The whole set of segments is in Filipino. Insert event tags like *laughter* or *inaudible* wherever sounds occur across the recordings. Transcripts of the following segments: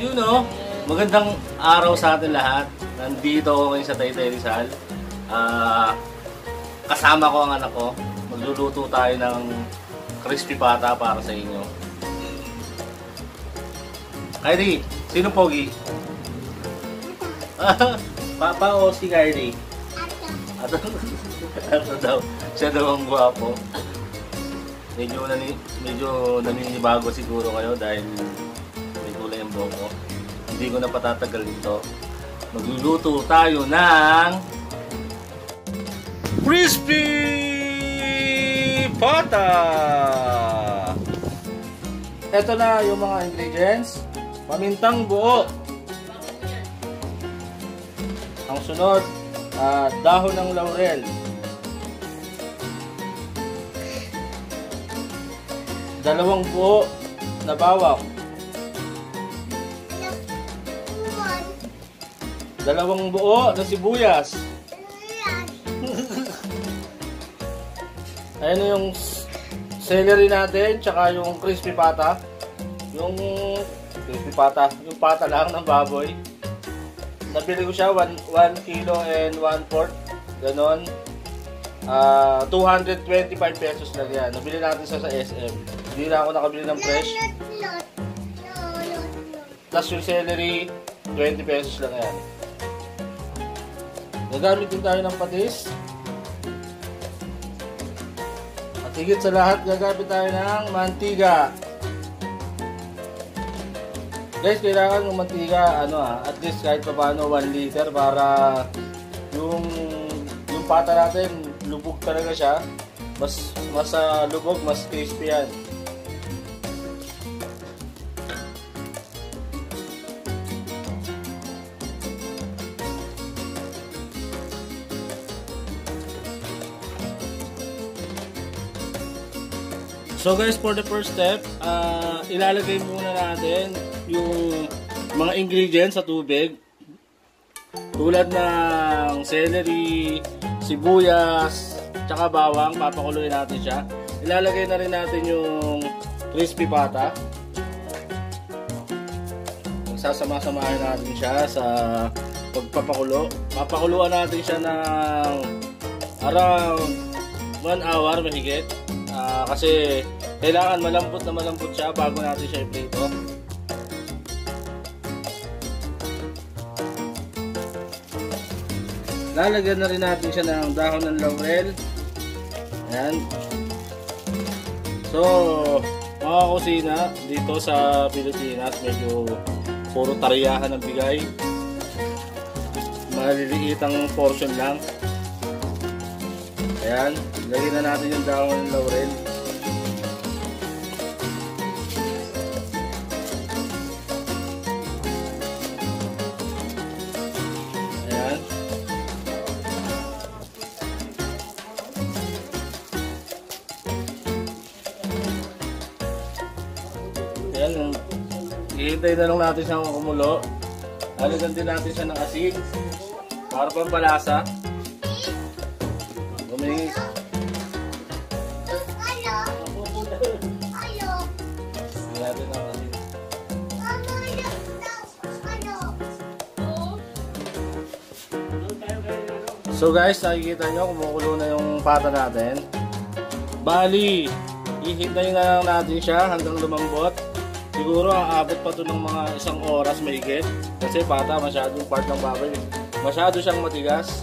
You know, magandang araw sa atin lahat. Nandito ako ngayon sa Taytay Rizal. Ah, kasama ko ang anak ko. Magluluto tayo ng crispy pata para sa inyo. Kyrie, sino pogi? *laughs* Papa o si Kyrie? Ato. *laughs* Ato daw. Siya daw ang gwapo. Medyo, nani, medyo naninibago siguro kayo dahil buhok ko. Hindi ko na patatagal dito. Magluluto tayo ng Crispy Pata! Ito na yung mga ingredients. Pamintang buo. Ang sunod, ah, dahon ng laurel. Dalawang buo na bawang. Dalawang buo na sibuyas. *laughs* Ayan yung celery natin, tsaka yung crispy pata. Yung crispy pata, yung pata lang ng baboy. Nabili ko siya 1 kilo and 1 fourth. Ganon. Ah, 225 pesos lang yan. Nabili natin siya sa SM. Hindi na ako nakabili ng fresh. Plus yung celery, 20 pesos lang yan. Gagamit din tayo ng patis. At higit sa lahat, gagamit tayo ng mantiga. Guys, kailangan ng mantiga, ano ah, at least kahit pa paano 1 liter para yung yung pata natin, lubog talaga siya. Mas mas ah, lubog, mas crispy yan. So guys, for the first step, ah, ilalagay muna natin yung mga ingredients sa tubig. Tulad ng celery, sibuyas, tsaka bawang, papakuluin natin siya. Ilalagay na rin natin yung crispy pata. Sasama-samahin natin siya sa pagpapakulo. Papakuluan natin siya ng around 1 hour mahigit. Kasi kailangan malambot na malambot siya bago natin siya i-prito. Lalagyan na rin natin siya ng dahon ng laurel. Ayan. So, mga kusina dito sa Pilipinas, medyo puro tariyahan ang bigay. Maliliit ang portion lang. Ayan, lagyan na natin yung dahon ng laurel. Ihintay na lang natin siyang kumulo. Lalagyan din natin siya ng asin para pampalasa. Humingi natin ng asin. So guys, nakikita nyo, kumukulo na yung pata natin. Bali, ihintayin na lang natin siya hanggang lumambot. Siguro ang abot pa to ng mga isang oras mahigit. Kasi pata, masyadong part ng baboy. Masyado siyang matigas.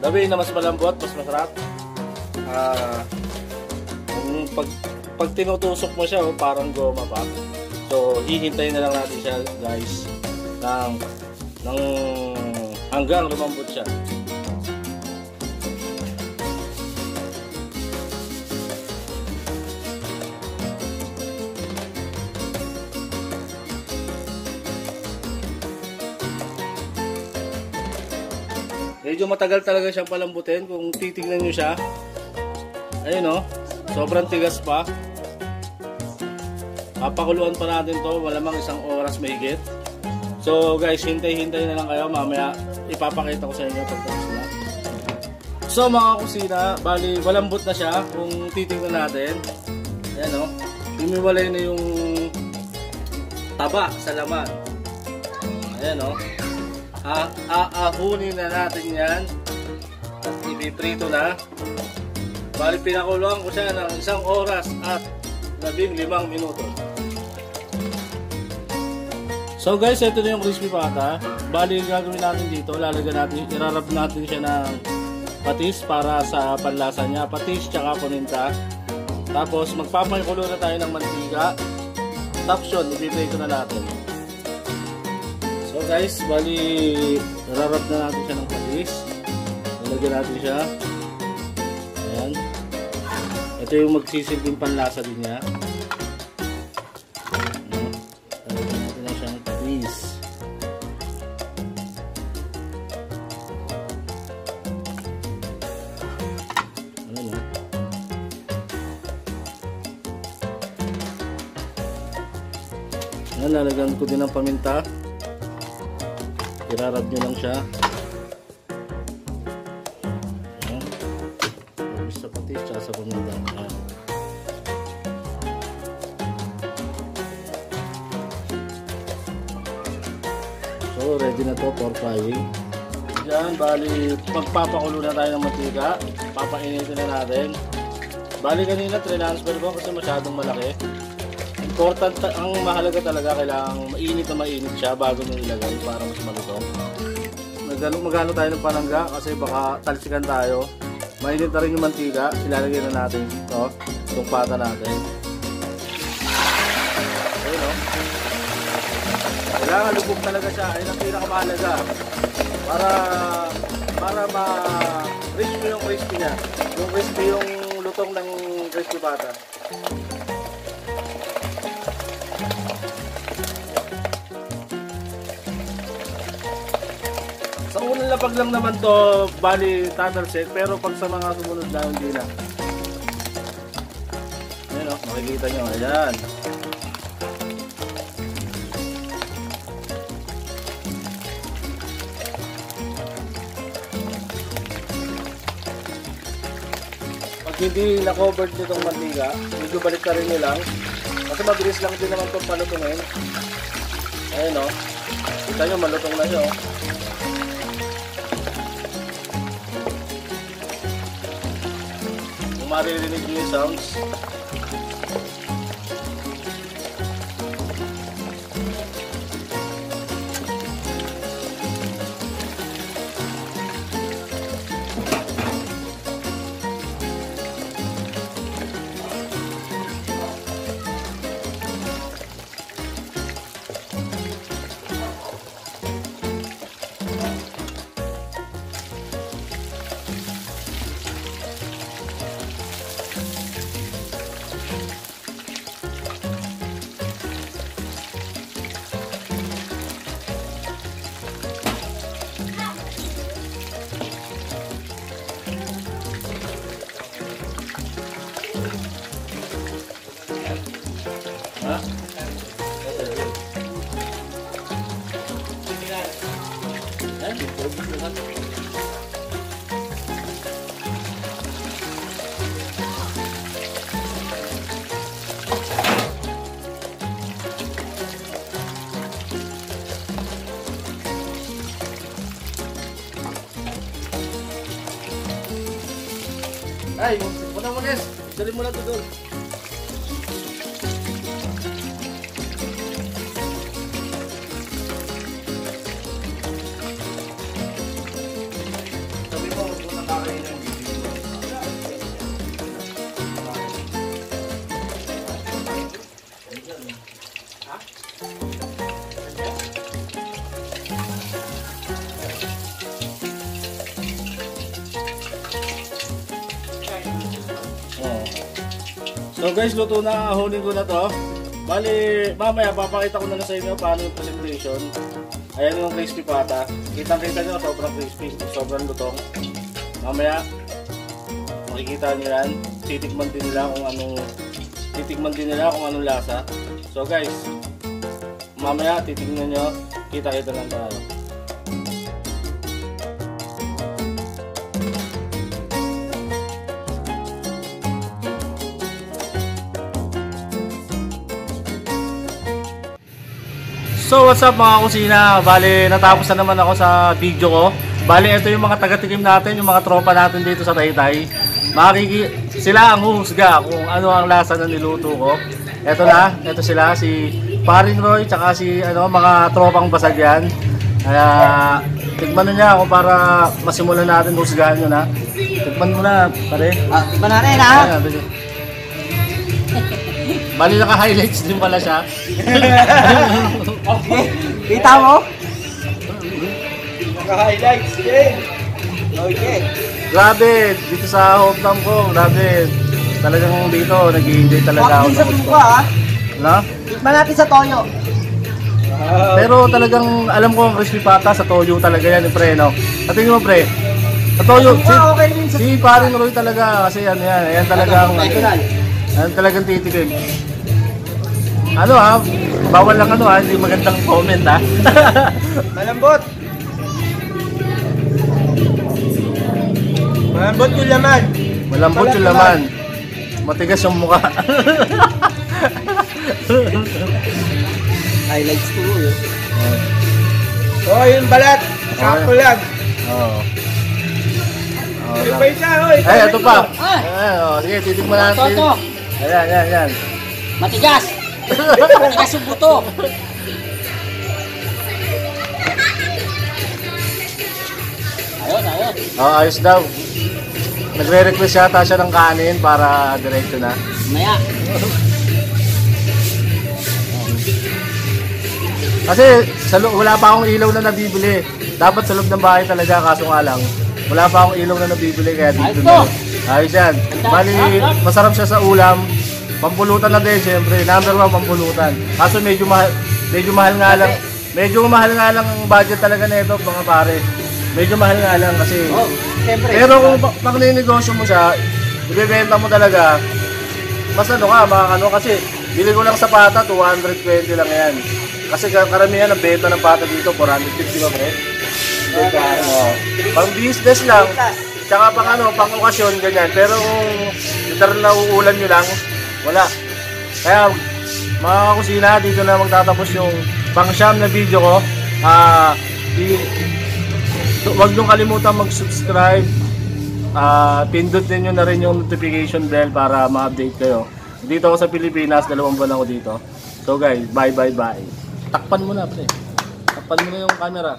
Gabi na mas malambot, mas masarap. Ah, kung pag, pag tinutusok mo siya, oh, parang goma pa. So, hihintayin na lang natin siya, guys, ng, ng hanggang lumambot siya. Medyo matagal talaga siyang palambutin kung titignan nyo siya. Ayun o, sobrang tigas pa. Papakuluan pa natin to, malamang isang oras mahigit. So guys, hintay-hintay na lang kayo. Mamaya ipapakita ko sa inyo pagtapos na. So mga kusina, bali malambot na siya kung titingnan natin. Ayan o, humiwalay na yung taba sa laman. Ayan o. Oh. Aahunin na natin yan. At ipiprito na. Bali pinakuluan ko siya ng isang oras at labing limang minuto. So guys, ito na yung crispy pata. Bali gagawin natin dito, lalagyan natin, irarap natin siya ng patis para sa panlasa niya. Patis tsaka paminta. Tapos magpapakulo na tayo ng mantika. Tapos yun, ipiprito na natin. Guys, bali irarap na natin siya ng patis. Lalagyan natin siya. Ayan. Ito yung magsisilbing panlasa din niya. Lalagyan natin na siyang patis. Ayan o. Ayan, lalagyan ko din ng paminta. Irarab nyo lang siya. Ayan. Tapos sa patis, tsaka sa paminta. Ayan. So, ready na to for frying. Diyan, bali, magpapakulo na tayo ng mantika. Papainitin na natin. Bali kanina, transfer ko kasi masyadong malaki. Important, ang mahalaga talaga, kailangan mainit na mainit siya bago nyo ilagay para mas malutong. Magano, magano tayo ng panangga kasi baka talsikan tayo. Mainit na rin yung mantika, ilalagay na natin ito, itong pata natin. Ayun o. Kailangan lubog talaga siya, ayun ang pinakamahalaga. Para, para ma-crispy yung crispy niya. Yung crispy yung lutong ng crispy pata. Lapag lang naman to, bali tatalsik, pero pag sa mga sumunod na, hindi na. Ayan o, makikita nyo, ayan. Pag hindi na-covered nitong mantika, medyo balik ka rin nyo lang. Kasi mabilis lang din naman itong palutungin. Ayan o. Kita nyo, malutong na nyo. Maririnig nyo yung sounds. Ay, muna Nes. Dali mo lang ito doon. So guys, luto na. Ahulin ko na to. Bali, mamaya papakita ko na lang sa inyo paano yung presentation. Ayan yung crispy pata. Kitang-kita nyo, sobrang crispy, sobrang lutong. Mamaya, makikita nyo yan. Titikman din nila kung anong titikman din nila kung anong lasa. So guys, mamaya titignan nyo, kita-kita lang tayo. So what's up mga kusina? Bali natapos na naman ako sa video ko. Bali ito yung mga taga-tikim natin, yung mga tropa natin dito sa Taytay. Makiki sila ang huhusga kung ano ang lasa ng niluto ko. Ito na, ito sila si Paring Roy tsaka si ano mga tropang basag yan. Kaya tikman na niya ako para masimulan natin husgahan nyo na. Tikman mo na, pare. Ah, iba na rin ha? Ayan. Bali naka-highlights din pala siya. *laughs* Okay. Kita mo? Naka-highlights din. Okay. Grabe, dito sa hometown ko, grabe. Talagang dito, nag-enjoy talaga ako. Din sa mukha ha. No? Tikman natin sa toyo. Pero talagang alam ko ang crispy pata sa toyo talaga yan, pre, no? At tingin mo, pre, sa toyo, si, okay si Parin Roy talaga, kasi ano yan, yan talagang, Natural. yan talagang titikim. Ano ha, bawal lang ano ha, hindi magandang comment ha. *laughs* Malambot. Malambot yung laman. Malambot yung laman. Matigas yung mukha. *laughs* Highlights to yun. Oh, yung balat. Sakto lang. Oo. Oh, Yung pa isa, oy. Ay, ito pa. Ah! Ayan, oh, sige, titikman Ito, natin. ito. Ayan, ayan, ayan. Matigas. Matigas yung buto. Ayun, ayun. Oh, ayos daw. Nagre-request yata siya ng kanin para diretso na. Maya. Kasi sa lo- wala pa akong ilaw na nabibili. Dapat sa loob ng bahay talaga, kaso nga lang. Wala pa akong ilaw na nabibili kaya dito Ayos na. Ayos yan. Bali, masarap siya sa ulam. Pampulutan na din, syempre. Number one, pampulutan. Kaso medyo mahal, medyo mahal nga lang. Medyo mahal nga lang ang budget talaga nito, mga pare. Medyo mahal nga lang kasi. Oh, siyempre. Pero kung pa- pag ninegosyo mo siya, ibebenta mo talaga, mas ano ka, mga ano, kasi bili ko lang sa pata, 220 lang yan. Kasi ka- karamihan ng benta ng pata dito, 450 ba pre? Oo. Pang business lang, tsaka pang ano, pang okasyon, ganyan. Pero kung literal na uulan nyo lang, wala. Kaya, mga kusina, dito na magtatapos yung pang siyam na video ko. Ah, So, Huwag niyong kalimutan mag-subscribe. Ah, pindutin niyo na rin yung notification bell para ma-update kayo. Dito ako sa Pilipinas, dalawang buwan ako dito. So guys, bye bye bye. Takpan mo na, pre. Takpan mo na yung camera.